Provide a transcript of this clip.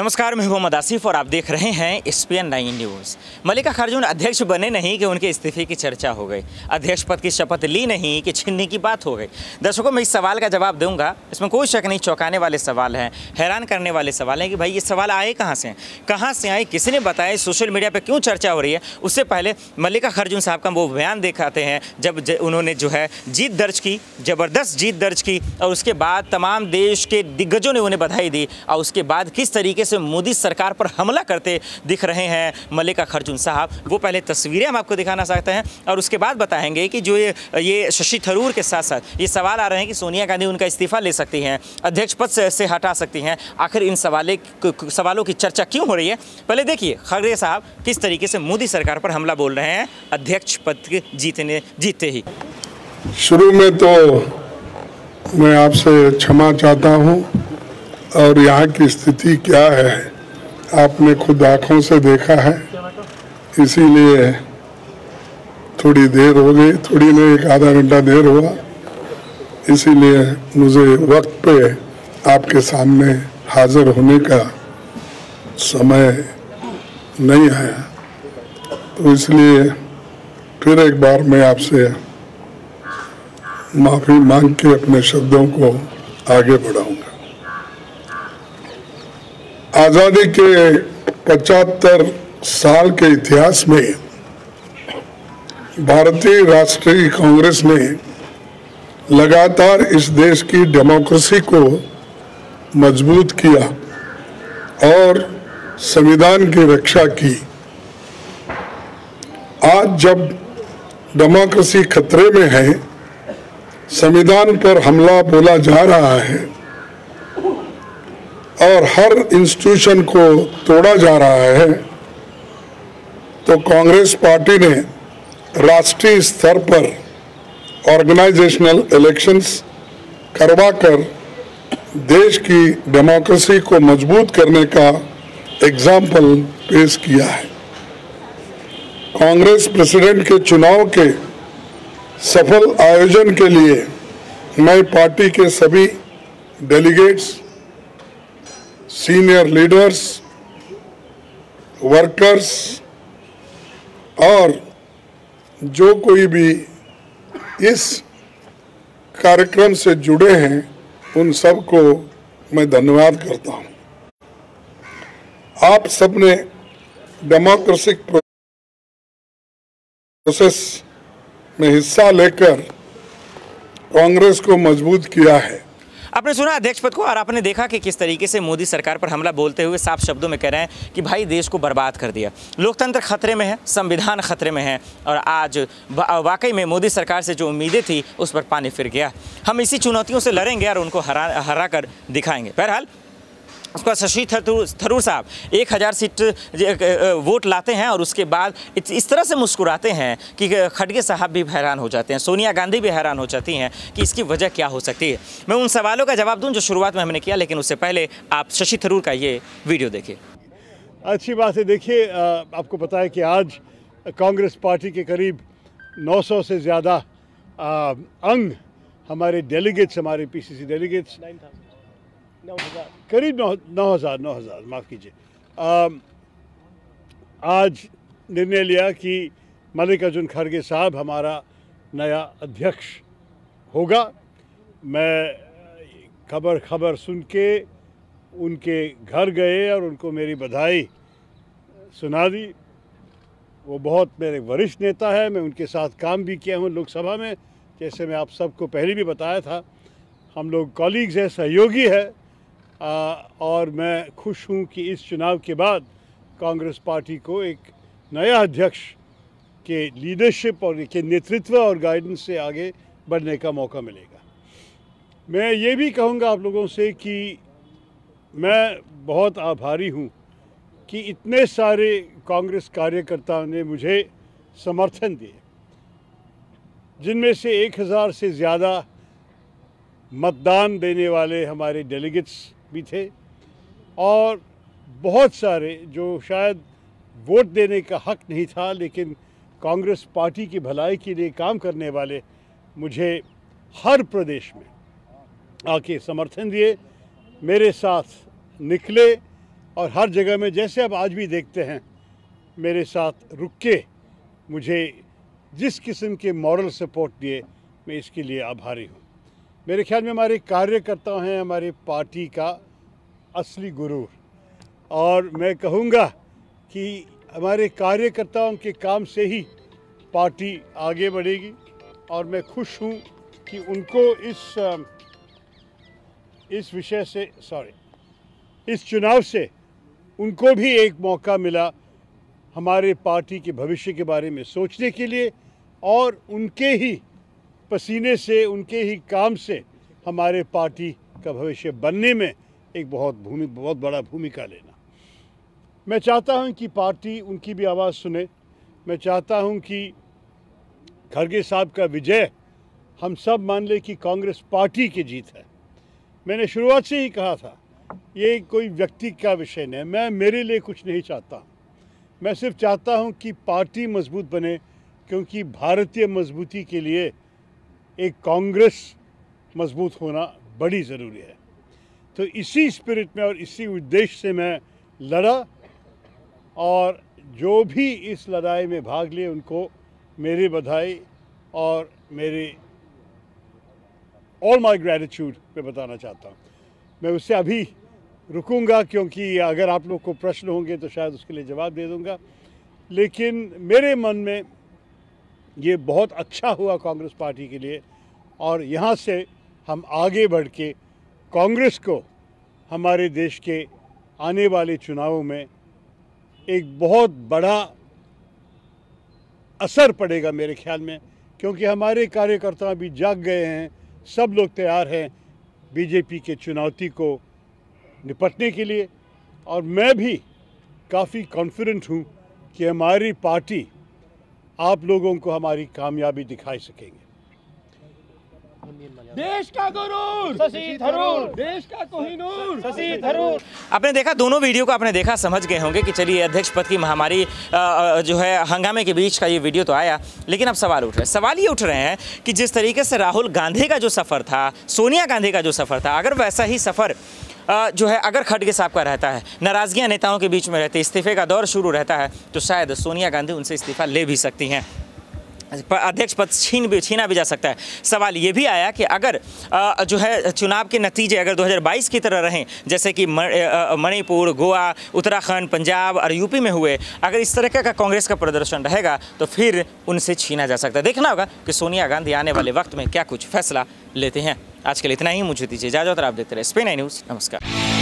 नमस्कार, मैं मोहम्मद आसिफ और आप देख रहे हैं S P N nine news. Mallikarjun, अध्यक्ष बने नहीं कि उनके इस्तीफे की चर्चा हो गई। अध्यक्ष पद की शपथ ली नहीं कि छीनने की बात हो गई। दर्शकों, मैं इस सवाल का जवाब दूँगा। इसमें कोई शक नहीं, चौंकाने वाले सवाल हैं, हैरान करने वाले सवाल हैं कि भाई, ये सवाल आए कहाँ से कहाँ से आए? किसी ने बताया, सोशल मीडिया पर क्यों चर्चा हो रही है? उससे पहले मल्लिका खार्जून साहब का वो बयान दिखाते हैं, जब उन्होंने जो है जीत दर्ज की, ज़बरदस्त जीत दर्ज की, और उसके बाद तमाम देश के दिग्गजों ने उन्हें बधाई दी, और उसके बाद किस तरीके से मोदी सरकार पर हमला करते दिख रहे हैं मल्लिका खर्जुन साहब। वो पहले तस्वीरें हम आपको दिखाना चाहते हैं और उसके बाद बताएँगे कि जो ये ये शशि थरूर के साथ साथ ये सवाल आ रहे हैं कि सोनिया गांधी उनका इस्तीफा ले सकती हैं अध्यक्ष पद से, हटा सकती हैं। आखिर इन सवाले सवालों की चर्चा क्यों हो रही है? पहले देखिए खड़गे साहब किस तरीके से मोदी सरकार पर हमला बोल रहे हैं? अध्यक्ष पद जीतने जीतते ही। शुरू में तो मैं आपसे क्षमा चाहता हूँ। और यहाँ की स्थिति क्या है? आपने खुद आँखों से देखा है। इसीलिए थोड़ी देर हो गई, थोड़ी नहीं, एक आधा घंटा देर हुआ। इसीलिए मुझे वक्त पे आपके सामने हाजिर होने का समय नहीं आया। तो इसलिए फिर एक बार मैं आपसे माफ़ी मांग के अपने शब्दों को आगे बढ़ाऊँगा आज़ादी के पचहत्तर साल के इतिहास में भारतीय राष्ट्रीय कांग्रेस ने लगातार इस देश की डेमोक्रेसी को मज़बूत किया और संविधान की रक्षा की। आज जब डेमोक्रेसी खतरे में है, संविधान पर हमला बोला जा रहा है और हर इंस्टीट्यूशन को तोड़ा जा रहा है तो कांग्रेस पार्टी ने राष्ट्रीय स्तर पर ऑर्गेनाइजेशनल इलेक्शंस करवाकर देश की डेमोक्रेसी को मज़बूत करने का एग्ज़ाम्पल पेश किया है। कांग्रेस प्रेसिडेंट के चुनाव के सफल आयोजन के लिए मैं पार्टी के सभी डेलीगेट्स सीनियर लीडर्स वर्कर्स और जो कोई भी इस कार्यक्रम से जुड़े हैं, उन सबको मैं धन्यवाद करता हूँ। आप सबने डेमोक्रेसिक प्रोसेस में हिस्सा लेकर कांग्रेस को मज़बूत किया है। आपने सुना, अध्यक्ष पद को और आपने देखा कि किस तरीके से मोदी सरकार पर हमला बोलते हुए साफ़ शब्दों में कह रहे हैं कि भाई देश को बर्बाद कर दिया। लोकतंत्र खतरे में है, संविधान खतरे में है, और आज वाकई में मोदी सरकार से जो उम्मीदें थी, उस पर पानी फिर गया। हम इसी चुनौतियों से लड़ेंगे और उनको हरा हरा कर दिखाएँगे। बहरहाल उसके बाद शशि थरूर थरूर साहब, एक हज़ार सीट वोट लाते हैं और उसके बाद इस तरह से मुस्कुराते हैं कि खड़गे साहब भी हैरान हो जाते हैं, सोनिया गांधी भी हैरान हो जाती हैं कि इसकी वजह क्या हो सकती है। मैं उन सवालों का जवाब दूँ जो शुरुआत में हमने किया, लेकिन उससे पहले आप शशि थरूर का ये वीडियो देखिए। अच्छी बात है, देखिए आपको पता है कि आज कांग्रेस पार्टी के करीब 900 से ज़्यादा अंग हमारे डेलीगेट्स, हमारे पीसीसी डेलीगेट्स करीब नौ नौ हज़ार नौ हज़ार, माफ़ कीजिए। आज निर्णय लिया कि मल्लिकार्जुन खड़गे साहब हमारा नया अध्यक्ष होगा। मैं खबर खबर सुन के उनके घर गए और उनको मेरी बधाई सुना दी। वो बहुत मेरे वरिष्ठ नेता है, मैं उनके साथ काम भी किया हूँ लोकसभा में, जैसे मैं आप सबको पहले भी बताया था। हम लोग कॉलीग्स हैं, सहयोगी है। और मैं खुश हूँ कि इस चुनाव के बाद कांग्रेस पार्टी को एक नया अध्यक्ष के लीडरशिप और के नेतृत्व और गाइडेंस से आगे बढ़ने का मौका मिलेगा। मैं ये भी कहूँगा आप लोगों से कि मैं बहुत आभारी हूँ कि इतने सारे कांग्रेस कार्यकर्ताओं ने मुझे समर्थन दिए। जिनमें से एक हज़ार से ज़्यादा मतदान देने वाले हमारे डेलीगेट्स भी थे और बहुत सारे जो शायद वोट देने का हक नहीं था, लेकिन कांग्रेस पार्टी की भलाई के लिए काम करने वाले मुझे हर प्रदेश में आके समर्थन दिए, मेरे साथ निकले और हर जगह में जैसे आप आज भी देखते हैं, मेरे साथ रुक के मुझे जिस किस्म के मॉरल सपोर्ट दिए, मैं इसके लिए आभारी हूँ। मेरे ख्याल में हमारे कार्यकर्ता हैं, हमारी पार्टी का असली गुरूर और मैं कहूँगा कि हमारे कार्यकर्ताओं के काम से ही पार्टी आगे बढ़ेगी और मैं खुश हूँ कि उनको इस इस विषय से सॉरी इस चुनाव से उनको भी एक मौका मिला हमारे पार्टी के भविष्य के बारे में सोचने के लिए और उनके ही पसीने से, उनके ही काम से हमारे पार्टी का भविष्य बनने में एक बहुत भूमि, बहुत बड़ा भूमिका लेना। मैं चाहता हूँ कि पार्टी उनकी भी आवाज़ सुने। मैं चाहता हूँ कि खड़गे साहब का विजय हम सब मान लें कि कांग्रेस पार्टी की जीत है। मैंने शुरुआत से ही कहा था, ये कोई व्यक्ति का विषय नहीं मैं मेरे लिए कुछ नहीं चाहता। मैं सिर्फ़ चाहता हूँ कि पार्टी मज़बूत बने, क्योंकि भारतीय मजबूती के लिए एक कांग्रेस मज़बूत होना बड़ी ज़रूरी है। तो इसी स्पिरिट में और इसी उद्देश्य से मैं लड़ा और जो भी इस लड़ाई में भाग लिए, उनको मेरी बधाई और मेरी ऑल माई ग्रेटिट्यूड मैं बताना चाहता हूँ। मैं उससे अभी रुकूँगा क्योंकि अगर आप लोग को प्रश्न होंगे तो शायद उसके लिए जवाब दे दूँगा। लेकिन मेरे मन में ये बहुत अच्छा हुआ कांग्रेस पार्टी के लिए और यहाँ से हम आगे बढ़ के कांग्रेस को हमारे देश के आने वाले चुनावों में एक बहुत बड़ा असर पड़ेगा मेरे ख्याल में, क्योंकि हमारे कार्यकर्ता भी जाग गए हैं, सब लोग तैयार हैं बीजेपी के चुनौती को निपटने के लिए और मैं भी काफ़ी कॉन्फिडेंट हूँ कि हमारी पार्टी आप लोगों को हमारी कामयाबी दिखाई सकेंगे। देश का गुरूर। शशि थरूर। देश का कोहिनूर शशि थरूर। आपने देखा दोनों वीडियो को आपने देखा समझ गए होंगे कि चलिए अध्यक्ष पद की महामारी जो है हंगामे के बीच का ये वीडियो तो आया लेकिन अब सवाल उठ रहे हैं। सवाल ये उठ रहे हैं कि जिस तरीके से राहुल गांधी का जो सफ़र था सोनिया गांधी का जो सफ़र था अगर वैसा ही सफ़र जो है अगर खड़गे साहब का रहता है, नाराजगियाँ नेताओं के बीच में रहती इस्तीफे का दौर शुरू रहता है तो शायद सोनिया गांधी उनसे इस्तीफा ले भी सकती हैं। अध्यक्ष पद छीन भी, छीना भी जा सकता है। सवाल ये भी आया कि अगर जो है चुनाव के नतीजे अगर 2022 की तरह रहें, जैसे कि मणिपुर, गोवा, उत्तराखंड, पंजाब और यूपी में हुए, अगर इस तरह का कांग्रेस का प्रदर्शन रहेगा तो फिर उनसे छीना जा सकता है। देखना होगा कि सोनिया गांधी आने वाले वक्त में क्या कुछ फैसला लेते हैं। आज के लिए इतना ही। मुझे दीजिए इजाज़त और आप देखते रहे स्पेन आई न्यूज़। नमस्कार।